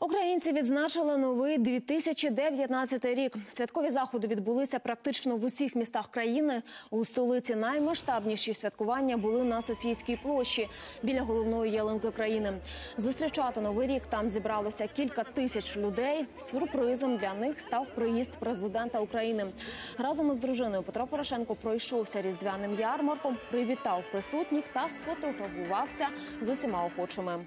Українці відзначили новий 2019 рік. Святкові заходи відбулися практично в усіх містах країни. У столиці наймасштабніші святкування були на Софійській площі біля головної ялинки країни. Зустрічати новий рік там зібралося кілька тисяч людей. Сюрпризом для них став приїзд президента України. Разом із дружиною Петро Порошенко пройшовся різдвяним ярмарком, привітав присутніх та сфотографувався з усіма охочими.